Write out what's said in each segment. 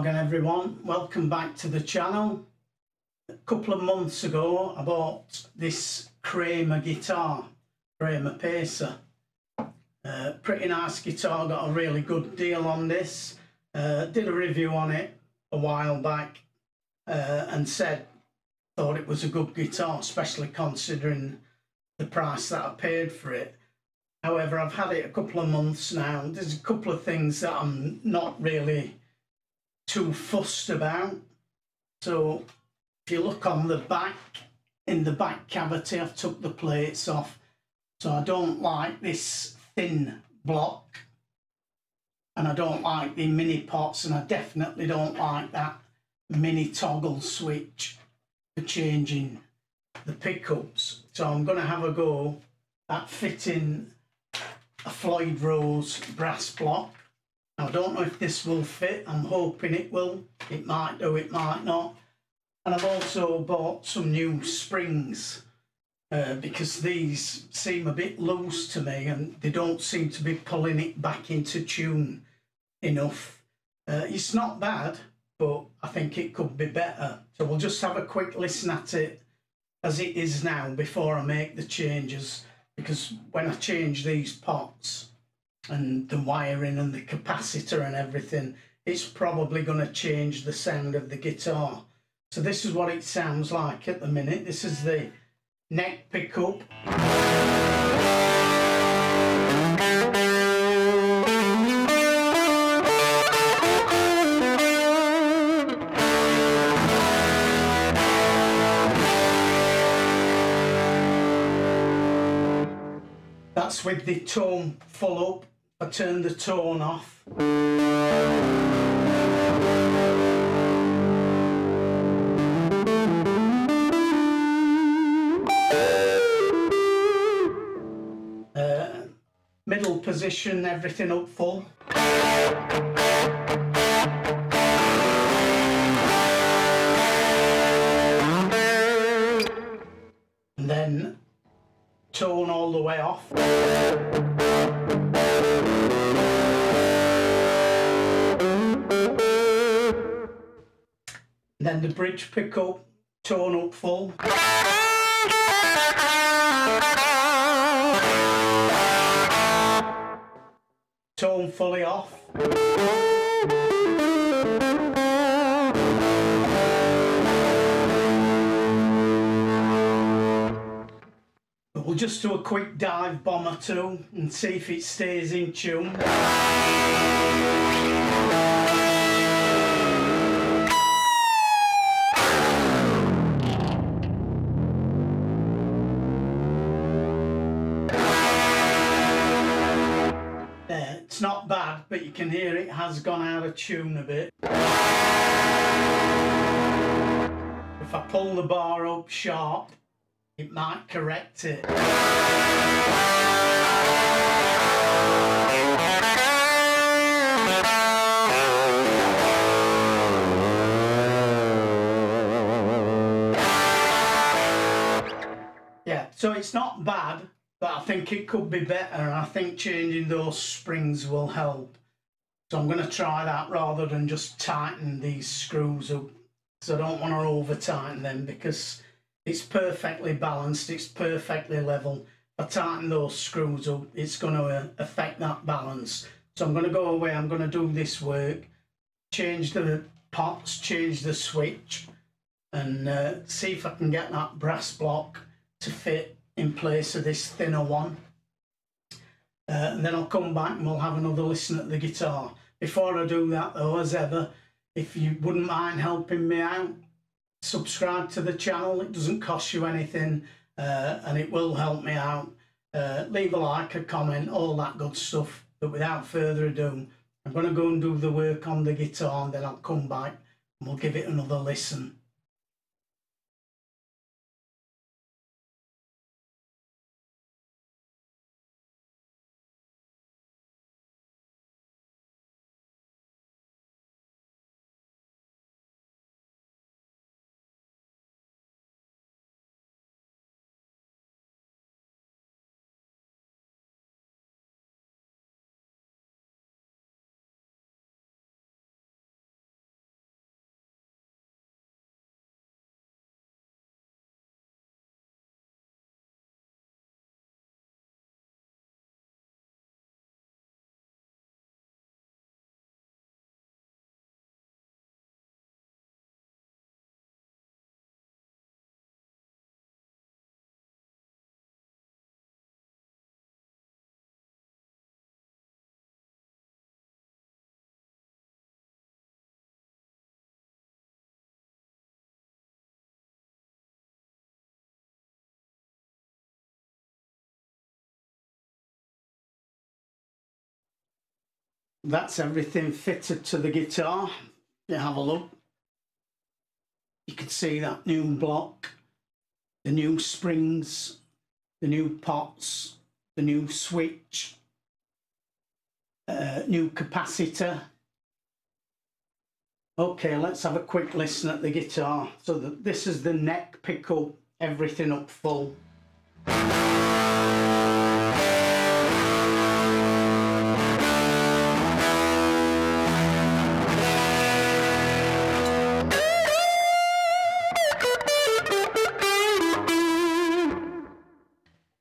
Again everyone, welcome back to the channel. A couple of months ago I bought this Kramer guitar, Kramer Pacer. Uh, pretty nice guitar, got a really good deal on this. Uh, did a review on it a while back uh, and said thought it was a good guitar, especially considering the price that I paid for it. However, I've had it a couple of months now. There's a couple of things that I'm not really too fussed about. So if you look on the back, in the back cavity, I've took the plates off. So I don't like this thin block. And I don't like the mini pots and I definitely don't like that mini toggle switch for changing the pickups. So I'm going to have a go at fitting a Floyd Rose brass block I don't know if this will fit. I'm hoping it will. It might do, it might not. And I've also bought some new springs uh, because these seem a bit loose to me and they don't seem to be pulling it back into tune enough. Uh, it's not bad, but I think it could be better. So we'll just have a quick listen at it as it is now before I make the changes because when I change these pots, and the wiring and the capacitor and everything, it's probably going to change the sound of the guitar. So this is what it sounds like at the minute. This is the neck pickup. That's with the tone full up I turned the tone off. Uh, middle position, everything up full. And then tone all the way off. Then the bridge pickup, tone up full. Tone fully off. But we'll just do a quick dive bomb or two and see if it stays in tune. It's not bad, but you can hear it has gone out of tune a bit. If I pull the bar up sharp, it might correct it. Yeah, so it's not bad, but I think it could be better I think changing those springs will help. So I'm going to try that rather than just tighten these screws up. So I don't want to over tighten them because it's perfectly balanced, it's perfectly level. If I tighten those screws up, it's going to uh, affect that balance. So I'm going to go away, I'm going to do this work, change the pots, change the switch and uh, see if I can get that brass block to fit in place of this thinner one. Uh, and then I'll come back and we'll have another listen at the guitar. Before I do that though, as ever, if you wouldn't mind helping me out, subscribe to the channel. It doesn't cost you anything uh, and it will help me out. Uh, leave a like, a comment, all that good stuff. But without further ado, I'm going to go and do the work on the guitar and then I'll come back and we'll give it another listen. That's everything fitted to the guitar. You have a look. You can see that new block, the new springs, the new pots, the new switch, uh, new capacitor. Okay, let's have a quick listen at the guitar. So the, this is the neck pickup, everything up full.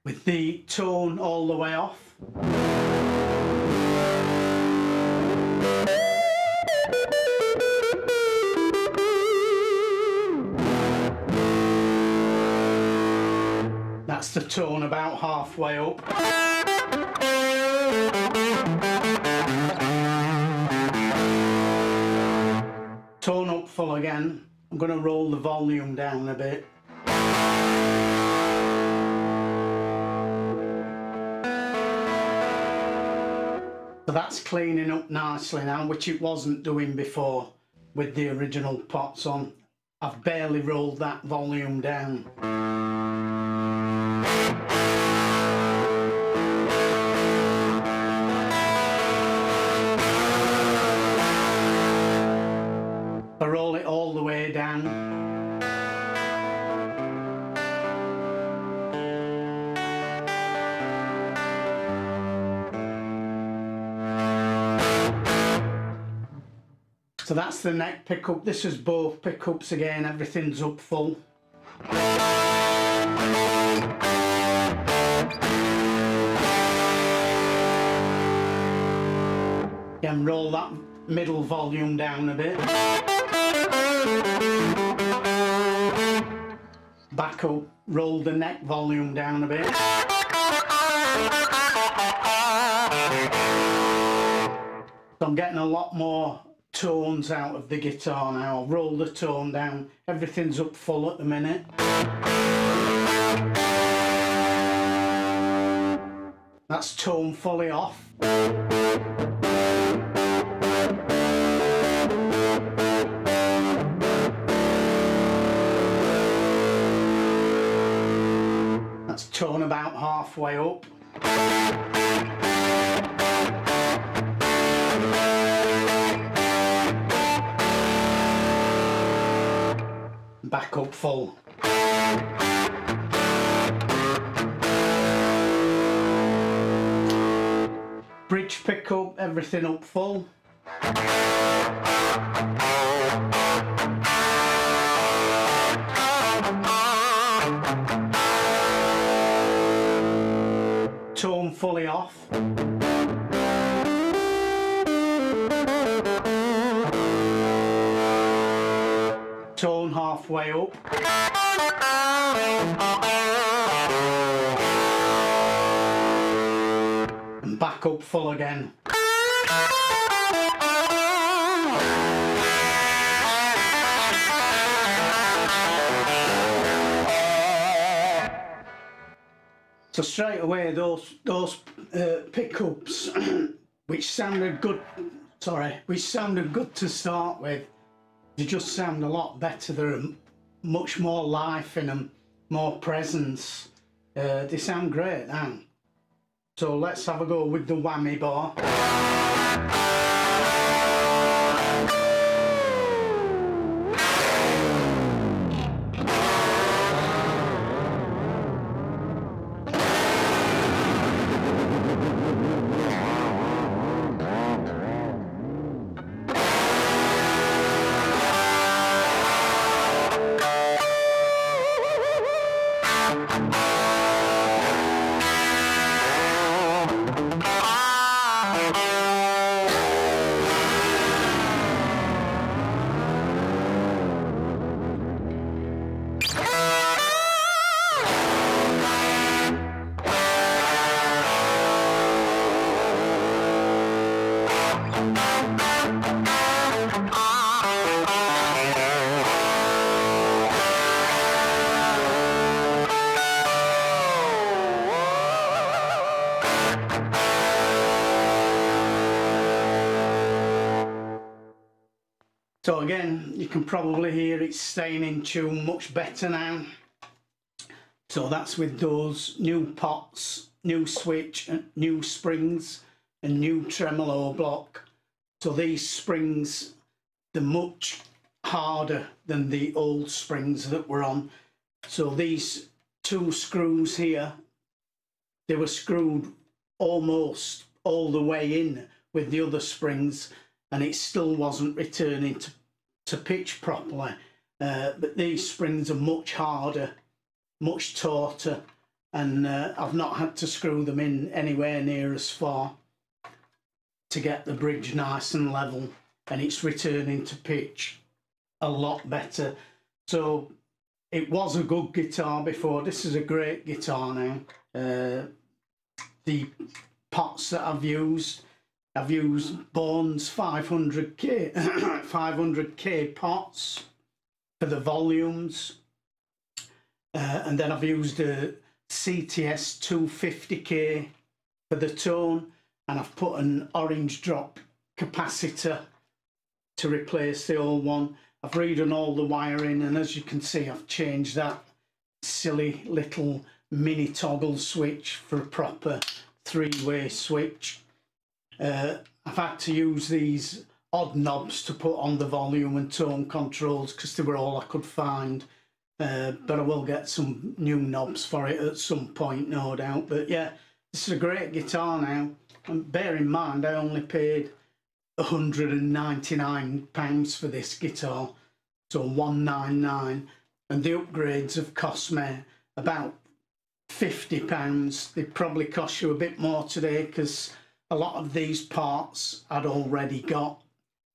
With the tone all the way off. That's the tone about halfway up. Tone up full again. I'm going to roll the volume down a bit. So that's cleaning up nicely now, which it wasn't doing before with the original pots on. I've barely rolled that volume down. I roll it all the way down. So that's the neck pickup. This is both pickups again, everything's up full. Again, roll that middle volume down a bit. Back up, roll the neck volume down a bit. So I'm getting a lot more tones out of the guitar now. I'll roll the tone down. Everything's up full at the minute. That's tone fully off. That's tone about halfway up. Back up full. Bridge pickup, everything up full. Tone fully off. Up. And back up full again. So straight away those those uh, pickups, which sounded good, sorry, which sounded good to start with, they just sound a lot better. There are much more life in them, more presence. Uh, they sound great now. So let's have a go with the whammy bar. So again, you can probably hear it's staying in tune much better now. So that's with those new pots, new switch, uh, new springs and new tremolo block. So these springs, they're much harder than the old springs that were on. So these two screws here, they were screwed almost all the way in with the other springs and it still wasn't returning to, to pitch properly. Uh, but these springs are much harder, much tauter, and uh, I've not had to screw them in anywhere near as far to get the bridge nice and level and it's returning to pitch a lot better. So it was a good guitar before. This is a great guitar now. Uh, the pots that I've used, I've used Bourns 500k 500k pots for the volumes, uh, and then I've used a CTS 250k for the tone, and I've put an orange drop capacitor to replace the old one. I've redone all the wiring and as you can see I've changed that silly little mini toggle switch for a proper three-way switch. Uh, I've had to use these odd knobs to put on the volume and tone controls because they were all I could find. Uh, but I will get some new knobs for it at some point, no doubt. But yeah, this is a great guitar now. And bear in mind, I only paid £199 for this guitar, so 199 and the upgrades have cost me about £50. They probably cost you a bit more today because a lot of these parts I'd already got.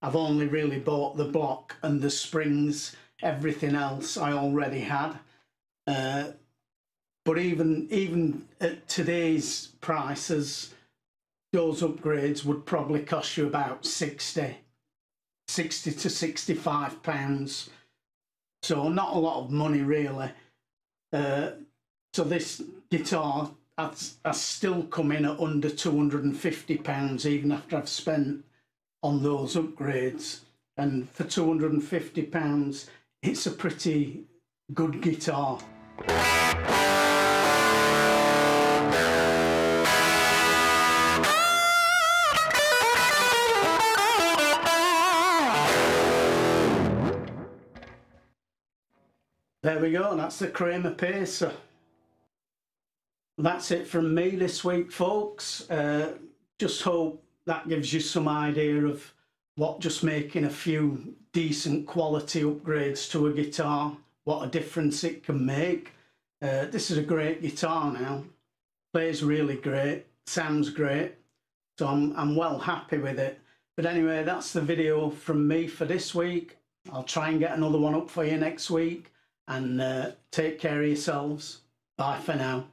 I've only really bought the block and the springs, everything else I already had. Uh, but even even at today's prices, those upgrades would probably cost you about 60, 60 to 65 pounds. So not a lot of money really. Uh, so this guitar has, has still come in at under 250 pounds even after I've spent on those upgrades. And for 250 pounds, it's a pretty good guitar. There we go, that's the Kramer Pacer. That's it from me this week, folks. Uh, just hope that gives you some idea of what just making a few decent quality upgrades to a guitar, what a difference it can make. Uh, this is a great guitar now, plays really great, sounds great, so I'm, I'm well happy with it. But anyway, that's the video from me for this week. I'll try and get another one up for you next week and uh, take care of yourselves. Bye for now.